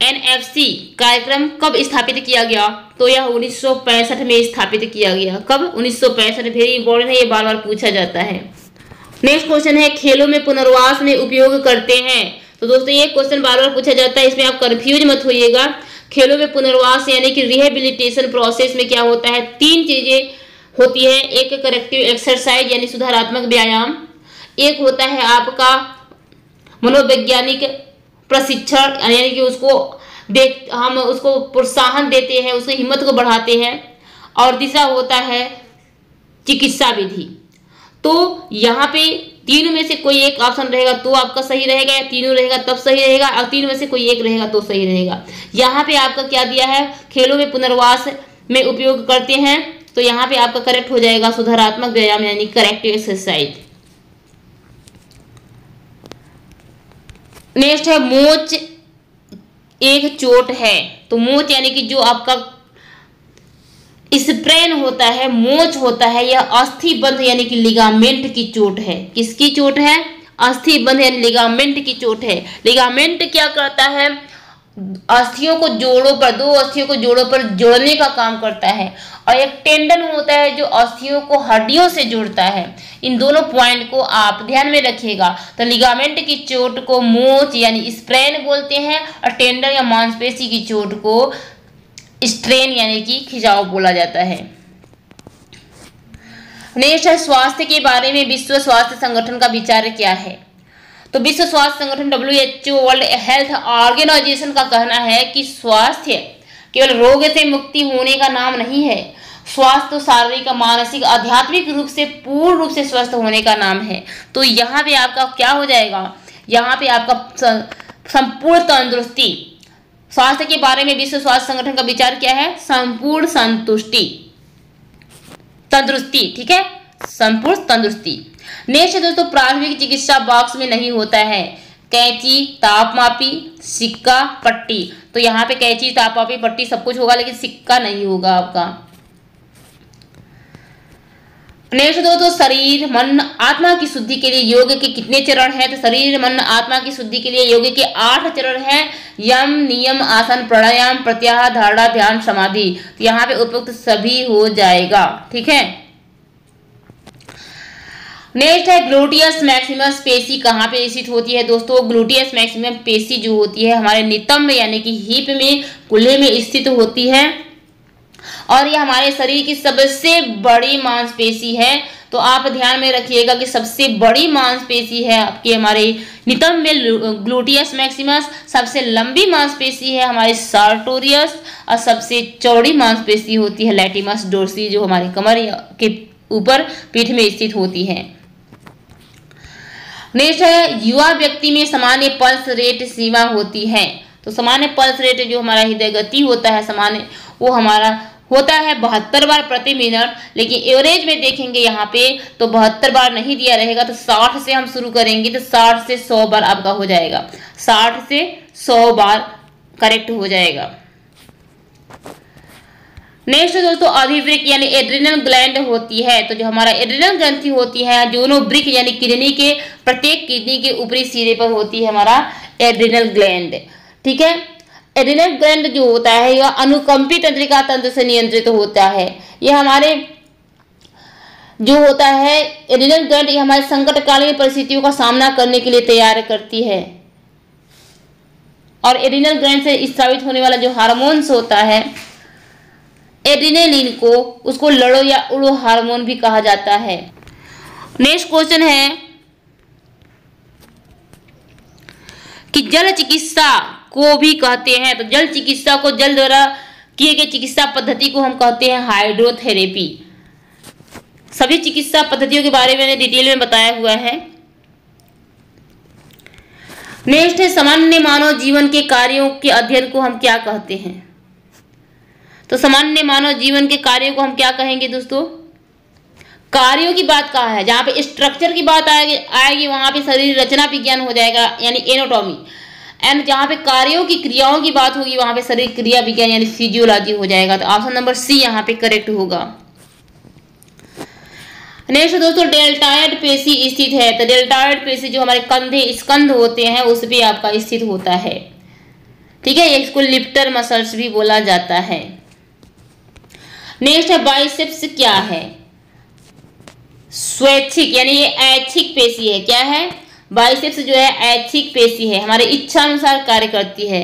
एनएफसी कार्यक्रम कब स्थापित किया गया? तो यह उन्नीस सौ पैंसठ में स्थापित किया गया। कब? उन्नीस वेरी इंपॉर्टेंट है ये बार बार पूछा जाता है। नेक्स्ट क्वेश्चन है, खेलों में पुनर्वास में उपयोग करते हैं। तो दोस्तों, ये क्वेश्चन बार बार पूछा जाता है, इसमें आप कंफ्यूज मत होइएगा। खेलों में पुनर्वास यानी कि रिहेबिलिटेशन प्रोसेस में क्या होता है? तीन चीज़ें होती है। एक करेक्टिव एक्सरसाइज यानी सुधारात्मक व्यायाम। एक होता है आपका मनोवैज्ञानिक प्रशिक्षण, यानी कि उसको देख हम उसको प्रोत्साहन देते हैं, उसकी हिम्मत को बढ़ाते हैं। और तीसरा होता है चिकित्सा विधि। तो यहाँ पे तीनों में से कोई एक ऑप्शन रहेगा तो आपका सही रहेगा या तीनों रहेगा, तब सही रहेगा, और तीनों में से कोई एक रहेगा तो सही रहेगा। यहाँ पे आपका क्या दिया है, खेलों में पुनर्वास में उपयोग करते हैं तो यहाँ पे आपका करेक्ट हो जाएगा, सुधारात्मक व्यायाम, यानी करेक्टिव एक्सरसाइज नेक्स्ट है, मोच एक चोट है। तो मोच यानी कि जो आपका स्प्रेन होता है, मोच होता है, यह अस्थि बंध यानी कि लिगामेंट की चोट है। किसकी चोट है? अस्थि बंध यानी लिगामेंट की चोट है। लिगामेंट क्या करता है? अस्थियों को जोड़ों पर, दो अस्थियों को जोड़ों पर जोड़ने का काम करता है और एक टेंडन होता है जो अस्थियों को हड्डियों से जोड़ता है। इन दोनों पॉइंट को आप ध्यान में रखिएगा। तो लिगामेंट की चोट को मोच यानी स्प्रेन बोलते हैं और टेंडन या मांसपेशी की चोट को स्ट्रेन यानी कि खिंचाव बोला जाता है। नेक्स्ट है स्वास्थ्य के बारे में विश्व स्वास्थ्य संगठन का विचार क्या है? तो विश्व स्वास्थ्य संगठन W H O world health organization का कहना है कि स्वास्थ्य केवल रोग से मुक्ति होने का नाम नहीं है, स्वास्थ्य तो शारीरिक मानसिक आध्यात्मिक रूप से पूर्ण रूप से स्वस्थ होने का नाम है। तो यहाँ पे आपका क्या हो जाएगा? यहाँ पे आपका संपूर्ण तंदुरुस्ती। स्वास्थ्य के बारे में विश्व स्वास्थ्य संगठन का विचार क्या है? संपूर्ण संतुष्टि। तंदुरुस्ती, ठीक है? संपूर्ण तंदुरुस्ती। नेक्स्ट दोस्तों प्राथमिक चिकित्सा बॉक्स में नहीं होता है। कैंची, तापमापी, सिक्का, पट्टी। तो यहाँ पे कैंची, तापमापी, पट्टी सब कुछ होगा, लेकिन सिक्का नहीं होगा आपका। नेक्स्ट दोस्तों, शरीर, मन, आत्मा की शुद्धि के लिए योग के कितने चरण हैं? तो शरीर, मन, आत्मा की शुद्धि के लिए योग के आठ चरण हैं। यम, नियम, आसन, प्राणायाम, प्रत्याहार, धारणा, ध्यान, समाधि। तो यहाँ पे उपयुक्त सभी हो जाएगा। ठीक है? नेक्स्ट है ग्लूटियस मैक्सिमस पेशी कहाँ पे स्थित होती है? दोस्तों ग्लूटियस मैक्सिमम पेशी जो होती है हमारे नितंब, यानी कि हिप में, कुल्हे में स्थित होती है। और ये हमारे शरीर की सबसे बड़ी मांसपेशी है। तो आप ध्यान में रखिएगा कि सबसे बड़ी मांसपेशी है आपके हमारे नितंब में ग्लूटियस मैक्सिमस सबसे लंबी मांसपेशी है हमारे सार्टोरियस और सबसे चौड़ी मांसपेशी होती है लैटिमस डोरसी जो हमारे कमर के ऊपर पीठ में स्थित होती है। नेक्स्ट युवा व्यक्ति में सामान्य पल्स रेट सीमा होती है। तो सामान्य पल्स रेट जो हमारा हृदय गति होता है, सामान्य, वो हमारा होता है बहत्तर बार प्रति मिनट लेकिन एवरेज में देखेंगे यहाँ पे तो बहत्तर बार नहीं दिया रहेगा तो साठ से हम शुरू करेंगे तो साठ से सौ बार आपका हो जाएगा। साठ से सौ बार करेक्ट हो जाएगा। नेक्स्ट दोस्तों अधिवृक यानी एड्रिनल ग्लैंड होती है। तो जो हमारा एड्रिनल ग्रंथि होती है, जोनो ब्रिक यानी किडनी के, प्रत्येक किडनी के ऊपरी सिरे पर होती है हमारा एड्रिनल ग्लैंड ठीक है? एड्रिनल ग्लैंड जो होता है, यह अनुकंपी तंत्रिका तंत्र से नियंत्रित होता है। यह हमारे, जो होता है एड्रिनल ग्लैंड ये हमारे संकटकालीन परिस्थितियों का सामना करने के लिए तैयार करती है। और एड्रिनल ग्लैंड से स्त्रावित होने वाला जो हार्मोन्स होता है एड्रीनेलिन को उसको लड़ो या उड़ो हार्मोन भी कहा जाता है। नेक्स्ट क्वेश्चन है कि जल चिकित्सा को भी कहते हैं। तो जल चिकित्सा को जल द्वारा किए गए चिकित्सा पद्धति को हम कहते हैं हाइड्रोथेरेपी। सभी चिकित्सा पद्धतियों के बारे में डिटेल में बताया हुआ है। नेक्स्ट है, सामान्य मानव जीवन के कार्यों के अध्ययन को हम क्या कहते हैं? तो सामान्य मानव जीवन के कार्यों को हम क्या कहेंगे दोस्तों? कार्यों की बात कहा है? जहाँ पे स्ट्रक्चर की बात आएगी आएगी, वहाँ पे शरीर रचना विज्ञान हो जाएगा, यानी एनोटॉमी एंड जहाँ पे कार्यों की क्रियाओं की बात होगी, वहाँ पे शरीर क्रिया विज्ञान, यानी फिजियोलॉजी हो जाएगा। तो ऑप्शन नंबर सी यहाँ पे करेक्ट होगा। नेक्स्ट दोस्तों डेल्टाइड पेशी स्थित है। तो डेल्टाइड पेशी जो हमारे कंधे, स्कंध होते हैं, उस पर आपका स्थित होता है। ठीक है, इसको लिप्टर मसल्स भी बोला जाता है। नेक्स्ट है बाइसेप्स क्या है? स्वैच्छिक, यानी ये ऐच्छिक पेशी है। क्या है? बाइसेप्स जो है, ऐच्छिक पेशी है। हमारे इच्छा अनुसार कार्य करती है।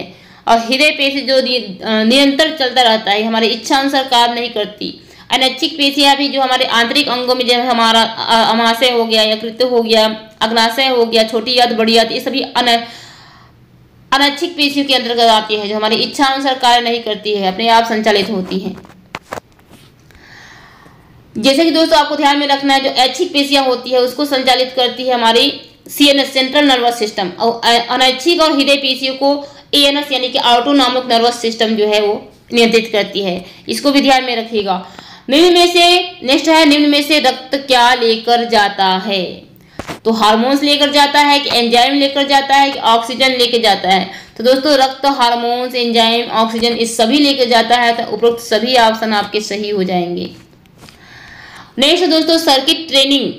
और हृदय पेशी जो निरंतर चलता रहता है, हमारे इच्छा अनुसार कार्य नहीं करती। अनैच्छिक पेशियाँ भी जो हमारे आंतरिक अंगों में जैसे हमारा अमाशय हो गया या कृत्य हो गया, अग्नाशय हो गया, छोटी याद, बड़ी याद, ये सभी अन, अनैच्छिक पेशियों के अंतर्गत आती है, जो हमारी इच्छा अनुसार कार्य नहीं करती है, अपने आप संचालित होती है। जैसे कि दोस्तों आपको ध्यान में रखना है, जो ऐच्छिक पेशियाँ होती है, उसको संचालित करती है हमारी सीएनएस सेंट्रल नर्वस सिस्टम और अनैच्छिक और हृदय पेशियों को एएनएस यानी कि ऑटोनॉमिक नर्वस सिस्टम जो है वो नियंत्रित करती है। इसको भी ध्यान में रखिएगा। निम्न में से नेक्स्ट है, निम्न में से रक्त क्या लेकर जाता है? तो हार्मोन्स लेकर जाता है, कि एंजाइम लेकर जाता है, कि ऑक्सीजन लेकर जाता है। तो दोस्तों, रक्त हार्मोन्स एंजाइम ऑक्सीजन इस सभी लेकर जाता है तो उपरोक्त सभी ऑप्शन आपके सही हो जाएँगे। नेक्स्ट दोस्तों सर्किट ट्रेनिंग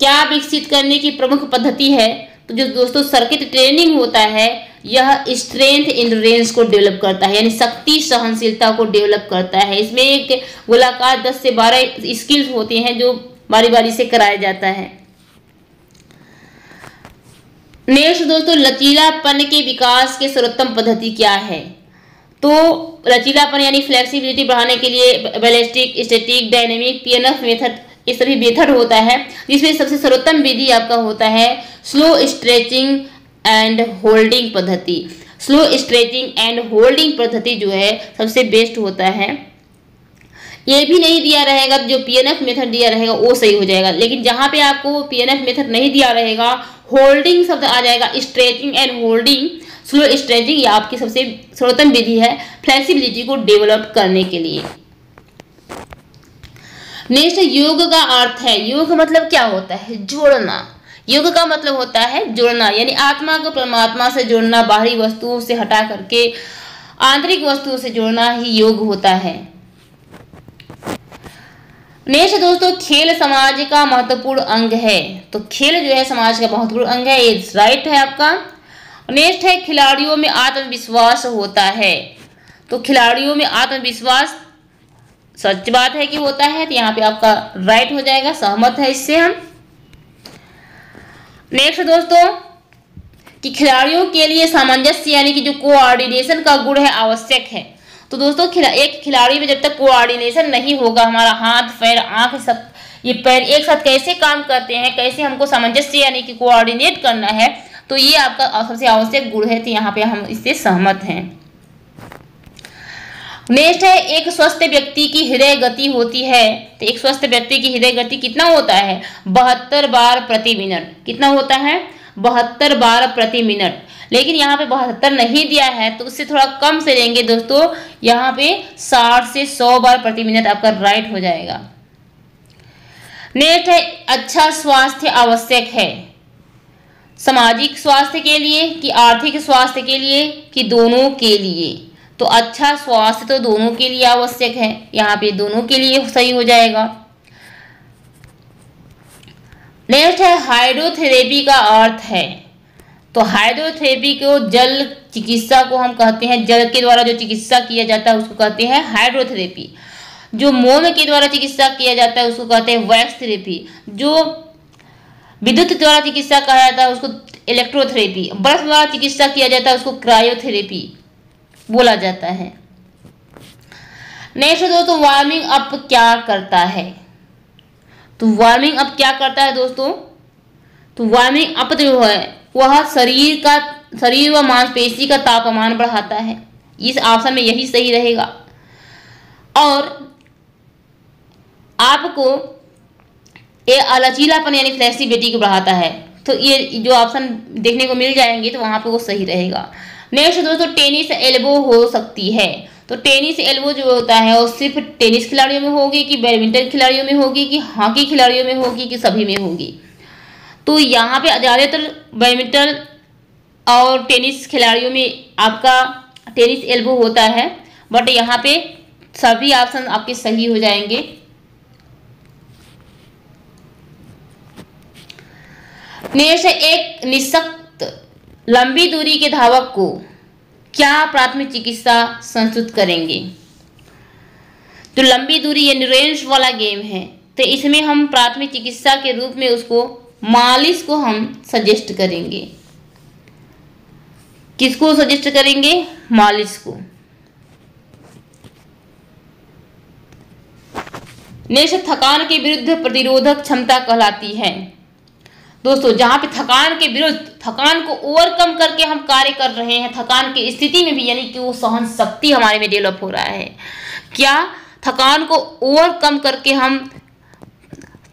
क्या विकसित करने की प्रमुख पद्धति है? तो जो दोस्तों सर्किट ट्रेनिंग होता है, यह स्ट्रेंथ इंडोरेंस को डेवलप करता है, यानी शक्ति सहनशीलता को डेवलप करता है। इसमें एक गोलाकार 10 से 12 स्किल्स होते हैं जो बारी बारी से कराया जाता है। नेक्स्ट दोस्तों, लचीलापन के विकास के सर्वोत्तम पद्धति क्या है? तो लचीलापन यानी फ्लेक्सिबिलिटी बढ़ाने के लिए ballistic static dynamic PNF method ये सभी मेथड होता है, जिसमें सबसे सर्वोत्तम विधि आपका होता है स्लो स्ट्रेचिंग एंड होल्डिंग पद्धति। स्लो स्ट्रेचिंग एंड होल्डिंग पद्धति जो है, सबसे बेस्ट होता है। ये भी नहीं दिया रहेगा, जो पीएनएफ मेथड दिया रहेगा, वो सही हो जाएगा। लेकिन जहाँ पे आपको पीएनएफ मेथड नहीं दिया रहेगा होल्डिंग शब्द आ जाएगा stretching and holding slow stretching ये आपकी सबसे सर्वोत्तम विधि है फ्लेक्सिबिलिटी को डेवलप करने के लिए। नेक्स्ट, योग का अर्थ है, योग मतलब क्या होता है? जोड़ना। योग का मतलब होता है जोड़ना, यानी आत्मा को परमात्मा से जोड़ना, बाहरी वस्तुओं से हटा करके आंतरिक वस्तुओं से जोड़ना ही योग होता है। नेक्स्ट, दोस्तों, खेल समाज का महत्वपूर्ण अंग है। तो खेल जो है, समाज का महत्वपूर्ण अंग है, ये राइट है आपका। नेक्स्ट है, खिलाड़ियों में आत्मविश्वास होता है। तो खिलाड़ियों में आत्मविश्वास, सच बात है कि होता है तो यहाँ पे आपका राइट हो जाएगा, सहमत है इससे हम। नेक्स्ट दोस्तों, कि खिलाड़ियों के लिए सामंजस्य यानी कि जो कोऑर्डिनेशन का गुण है, आवश्यक है। तो दोस्तों, खिला, एक खिलाड़ी में जब तक कोऑर्डिनेशन नहीं होगा, हमारा हाथ, पैर, आँख सब, ये पैर एक साथ कैसे काम करते हैं, कैसे हमको सामंजस्य यानी कि कोऑर्डिनेट करना है तो ये आपका सबसे आवश्यक गुण है तो यहाँ पे हम इससे सहमत हैं। नेक्स्ट है, एक स्वस्थ व्यक्ति की हृदय गति होती है। तो एक स्वस्थ व्यक्ति की हृदय गति कितना होता है? बहत्तर बार प्रति मिनट। कितना होता है? बहत्तर बार प्रति मिनट। लेकिन यहाँ पे बहत्तर नहीं दिया है तो उससे थोड़ा कम से लेंगे दोस्तों। यहाँ पे साठ से सौ बार प्रति मिनट आपका राइट हो जाएगा। नेक्स्ट है अच्छा स्वास्थ्य आवश्यक है। सामाजिक स्वास्थ्य के लिए कि आर्थिक स्वास्थ्य के लिए कि दोनों के लिए? तो अच्छा स्वास्थ्य तो दोनों के लिए आवश्यक है। यहाँ पे दोनों के लिए सही हो जाएगा। नेक्स्ट है हाइड्रोथेरेपी का अर्थ है। तो हाइड्रोथेरेपी को जल चिकित्सा को हम कहते हैं, जल के द्वारा जो चिकित्सा किया जाता है, उसको कहते हैं हाइड्रोथेरेपी जो मोम के द्वारा चिकित्सा किया जाता है, उसको कहते हैं वैक्स थेरेपी जो विद्युत द्वारा चिकित्सा कहा जाता है, उसको इलेक्ट्रोथेरेपी बर्फ़ द्वारा चिकित्सा किया जाता है, उसको क्रायोथेरेपी बोला जाता है। नेक्स्ट दोस्तों वार्मिंग अप क्या करता है? तो वार्मिंग अप क्या करता है दोस्तों? तो वार्मिंग अप जो है, वह शरीर का, शरीर व मांसपेशी का तापमान बढ़ाता है। इस ऑप्शन में यही सही रहेगा। और आपको ये अलचीलापन यानी फ्लेक्सिबिलिटी को बढ़ाता है। तो ये जो ऑप्शन देखने को मिल जाएँगे तो वहाँ पे वो सही रहेगा। नेक्स्ट दोस्तों टेनिस एल्बो हो सकती है। तो टेनिस एल्बो जो होता है, वो सिर्फ़ टेनिस खिलाड़ियों में होगी कि बैडमिंटन खिलाड़ियों में होगी, कि हॉकी खिलाड़ियों में होगी, कि सभी में होगी? तो यहाँ पे ज़्यादातर बैडमिंटन और टेनिस खिलाड़ियों में आपका टेनिस एल्बो होता है बट यहाँ पे सभी ऑप्शन आपके सही हो जाएँगे। नेक्स्ट एक निशक्त, लंबी दूरी के धावक को क्या प्राथमिक चिकित्सा संस्तुत करेंगे? तो लंबी दूरी ये रेंज वाला गेम है तो इसमें हम प्राथमिक चिकित्सा के रूप में उसको मालिश को हम सजेस्ट करेंगे। किसको सजेस्ट करेंगे? मालिश को। नेक्स्ट थकान के विरुद्ध प्रतिरोधक क्षमता कहलाती है। दोस्तों, जहाँ पे थकान के विरुद्ध, थकान को ओवरकम करके हम कार्य कर रहे हैं, थकान की स्थिति में भी, यानी कि वो सहन शक्ति हमारे में डेवलप हो रहा है। क्या थकान को ओवरकम करके हम,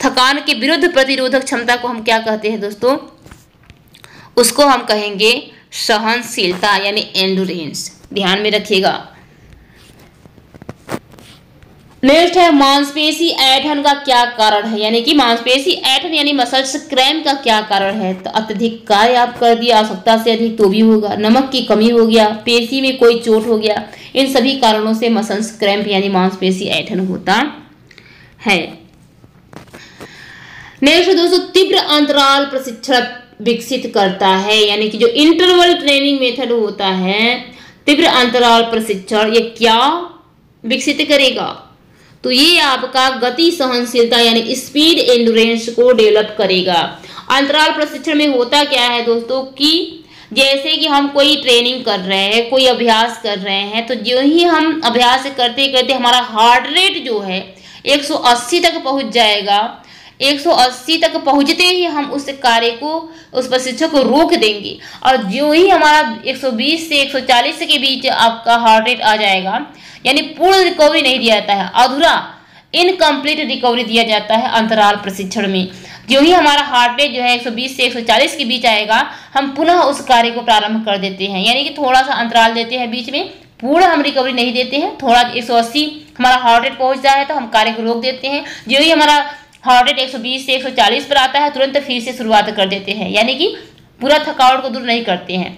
थकान के विरुद्ध प्रतिरोधक क्षमता को हम क्या कहते हैं दोस्तों? उसको हम कहेंगे सहनशीलता, यानी एंडोरेंस ध्यान में रखिएगा। नेक्स्ट है, मांसपेशी ऐठन का क्या कारण है? यानी कि मांसपेशी ऐठन यानी मसल्स क्रैम का क्या कारण है? तो अत्यधिक कार्य आप कर दिया, आवश्यकता से अधिक तो भी होगा। नमक की कमी हो गया, पेशी में कोई चोट हो गया, इन सभी कारणों से मसल्स क्रैम्प यानी मांसपेशी ऐठन होता है। नेक्स्ट दोस्तों, तीव्र अंतराल प्रशिक्षण विकसित करता है, यानी कि जो इंटरवल ट्रेनिंग मेथड होता है, तीव्र अंतराल प्रशिक्षण ये क्या विकसित करेगा? तो ये आपका गति सहनशीलता यानी स्पीड एंडोरेंस को डेवलप करेगा। अंतराल प्रशिक्षण में होता क्या है दोस्तों कि जैसे कि हम कोई ट्रेनिंग कर रहे हैं, कोई अभ्यास कर रहे हैं तो जो ही हम अभ्यास करते करते हमारा हार्ट रेट जो है 180 तक पहुँच जाएगा। 180 तक पहुँचते ही हम उस कार्य को, उस प्रशिक्षण को रोक देंगे। और जो ही हमारा 120 से 140 के बीच आपका हार्ट रेट आ जाएगा, यानी पूर्ण रिकवरी नहीं दिया जाता है, अधूरा इनकम्प्लीट रिकवरी दिया जाता है अंतराल प्रशिक्षण में। जो ही हमारा हार्ट रेट जो है 120 से 140 के बीच आएगा, हम पुनः उस कार्य को प्रारंभ कर देते हैं। यानी कि थोड़ा सा अंतराल देते हैं बीच में, पूर्ण हम रिकवरी नहीं देते हैं, थोड़ा 180 हमारा हार्ट रेट पहुँच जाए तो हम कार्य को रोक देते हैं। जो ही हमारा हार्ट रेट 120 से 140 पर आता है, तुरंत फिर से शुरुआत कर देते हैं। यानी कि पूरा थकावट को दूर नहीं करते हैं।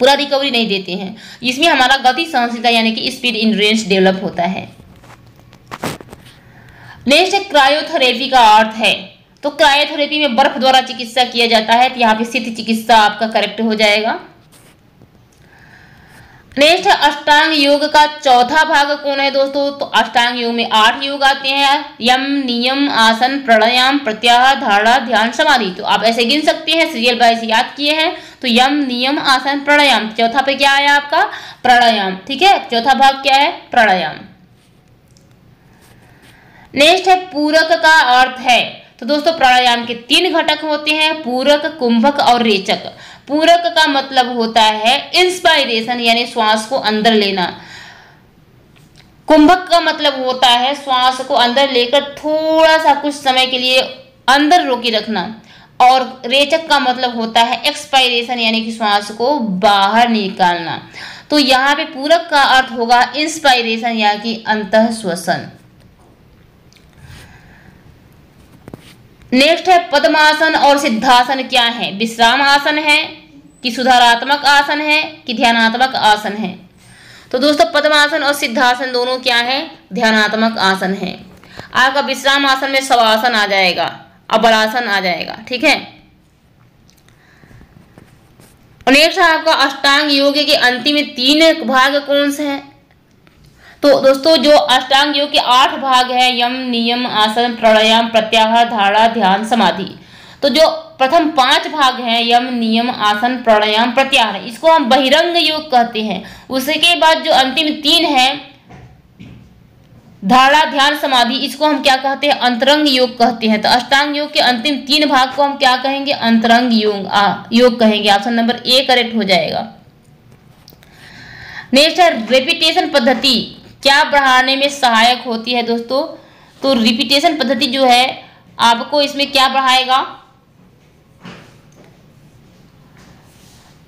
पूरा रिकवरी नहीं देते हैं। इसमें हमारा गति सहनशीलता यानी कि स्पीड इंड्योरेंस डेवलप होता है। नेक्स्ट है क्रायोथेरेपी का अर्थ है। तो क्रायोथेरेपी में बर्फ़ द्वारा चिकित्सा किया जाता है तो यहाँ पे सिद्ध चिकित्सा आपका करेक्ट हो जाएगा। नेक्स्ट, अष्टांग योग का चौथा भाग कौन है दोस्तों? तो अष्टांग योग में आठ योग आते हैं। यम, नियम, आसन, प्राणायाम प्रत्याहार धारणा ध्यान, समाधि। तो आप ऐसे गिन सकते हैं सीरियल वाइज याद किए हैं। तो यम, नियम, आसन, प्राणायाम। चौथा पे क्या आया आपका? प्राणायाम। ठीक है? चौथा भाग क्या है? प्राणायाम। नेक्स्ट है, पूरक का अर्थ है। तो दोस्तों, प्राणायाम के तीन घटक होते हैं, पूरक, कुंभक और रेचक। पूरक का मतलब होता है इंस्पायरेशन यानी श्वास को अंदर लेना। कुंभक का मतलब होता है श्वास को अंदर लेकर थोड़ा सा कुछ समय के लिए अंदर रोकी रखना। और रेचक का मतलब होता है एक्सपायरेशन यानी कि श्वास को बाहर निकालना। तो यहाँ पे पूरक का अर्थ होगा इंस्पायरेशन यानी कि अंत श्वसन नेक्स्ट है पद्मासन और सिद्धासन क्या है? विश्राम आसन है, कि सुधारात्मक आसन है, कि ध्यानात्मक आसन है। तो दोस्तों, पद्मासन और सिद्धासन दोनों क्या है? ध्यानात्मक आसन है। आपका विश्राम आसन में सवासन आ जाएगा अबलासन आ जाएगा, ठीक है? नेक्स्ट आपका अष्टांग योग के अंतिम तीन भाग कौन से हैं? तो दोस्तों, जो अष्टांग योग के आठ भाग है, यम, नियम, आसन, प्राणायाम, प्रत्याहार धारणा ध्यान, समाधि। तो जो प्रथम पाँच भाग हैं, यम, नियम, आसन, प्राणायाम, प्रत्याहार, इसको हम बहिरंग योग कहते हैं। उसके बाद जो अंतिम तीन है धारणा ध्यान, समाधि, इसको हम क्या कहते हैं? अंतरंग योग कहते हैं। तो अष्टांग योग के अंतिम तीन भाग को हम क्या कहेंगे? अंतरंग योग योग कहेंगे। ऑप्शन नंबर ए करेक्ट हो जाएगा। नेक्स्ट है रेपिटेशन पद्धति। क्या बढ़ाने में सहायक होती है दोस्तों? तो रिपीटेशन पद्धति जो है, आपको इसमें क्या बढ़ाएगा?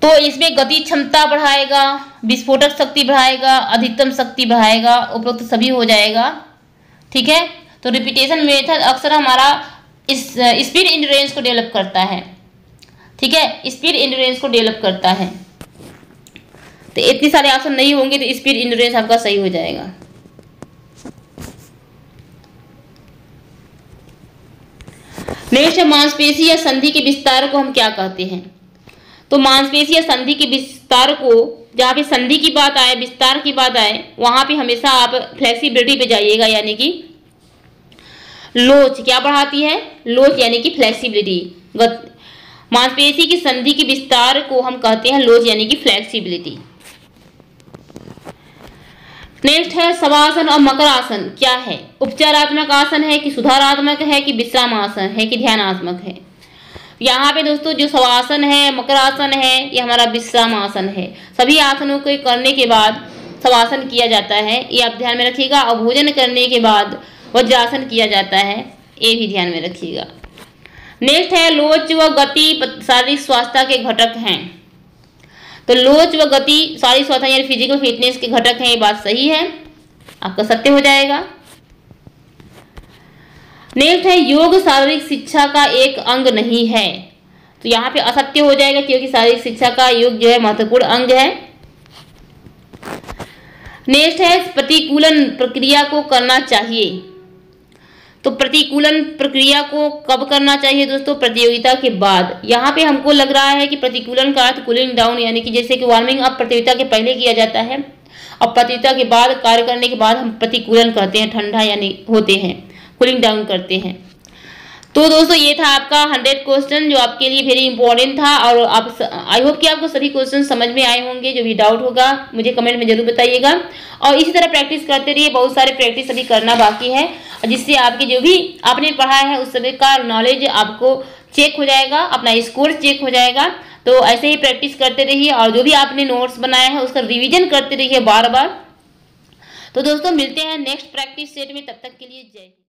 तो इसमें गति क्षमता बढ़ाएगा, विस्फोटक शक्ति बढ़ाएगा, अधिकतम शक्ति बढ़ाएगा, उपरोक्त सभी हो जाएगा। ठीक है? तो रिपीटेशन मेथड अक्सर हमारा इस स्पीड इंडोरेंस को डेवलप करता है। ठीक है? स्पीड इंडोरेंस को डेवलप करता है। तो इतनी सारे ऑप्शन नहीं होंगे तो स्पीड इंडोरेंस आपका सही हो जाएगा। नेक्स्ट है, मांसपेशी या संधि के विस्तार को हम क्या कहते हैं? तो मांसपेशी या संधि के विस्तार को, जहाँ पे संधि की बात आए, विस्तार की बात आए, वहाँ पे हमेशा आप फ्लेक्सिबिलिटी पे जाइएगा, यानी कि लोच, क्या बढ़ाती है? लोच, यानी कि फ्लेक्सिबिलिटी मांसपेशी की संधि के विस्तार को हम कहते हैं लोच, यानी कि फ्लेक्सिबिलिटी नेक्स्ट है सवासन और मकर आसन क्या है? उपचारात्मक आसन है कि सुधारात्मक है कि विश्राम आसन है कि ध्यानात्मक है? यहाँ पे दोस्तों, जो सवासन है मकर आसन है, ये हमारा विश्राम आसन है। सभी आसनों को करने के बाद सवासन किया जाता है। ये आप ध्यान में रखिएगा। और भोजन करने के बाद वज्रासन किया जाता है। ये भी ध्यान में रखिएगा। नेक्स्ट है, लोच व गति शारीरिक स्वास्थ्य के घटक हैं। तो लोच व गति, सारी स्वास्थ्य यानी फ़िज़िकल फिटनेस के घटक हैं, ये बात सही है। आपका सत्य हो जाएगा। नेक्स्ट है, योग शारीरिक शिक्षा का एक अंग नहीं है। तो यहाँ पे असत्य हो जाएगा, क्योंकि शारीरिक शिक्षा का योग जो है महत्वपूर्ण अंग है। नेक्स्ट है, प्रतिकूलन प्रक्रिया को करना चाहिए। तो प्रतिकूलन प्रक्रिया को कब करना चाहिए दोस्तों? प्रतियोगिता के बाद। यहाँ पे हमको लग रहा है कि प्रतिकूलन का अर्थ कूलिंग डाउन यानी कि जैसे कि वार्मिंग अप प्रतियोगिता के पहले किया जाता है। और प्रतियोगिता के बाद, कार्य करने के बाद हम प्रतिकूलन करते हैं, ठंडा यानी होते हैं कूलिंग डाउन करते हैं। तो दोस्तों, ये था आपका हंड्रेड क्वेश्चन जो आपके लिए वेरी इंपॉर्टेंट था और आप आई होप कि आपको सभी क्वेश्चन समझ में आए होंगे, जो भी डाउट होगा, मुझे कमेंट में ज़रूर बताइएगा। और इसी तरह प्रैक्टिस करते रहिए, बहुत सारे प्रैक्टिस अभी करना बाकी है, जिससे आपके जो भी आपने पढ़ा है, उस समय का नॉलेज आपको चेक हो जाएगा, अपना स्कोर चेक हो जाएगा। तो ऐसे ही प्रैक्टिस करते रहिए और जो भी आपने नोट्स बनाया है, उसका रिविजन करते रहिए बार बार। तो दोस्तों, मिलते हैं नेक्स्ट प्रैक्टिस सेट में, तब तक के लिए जय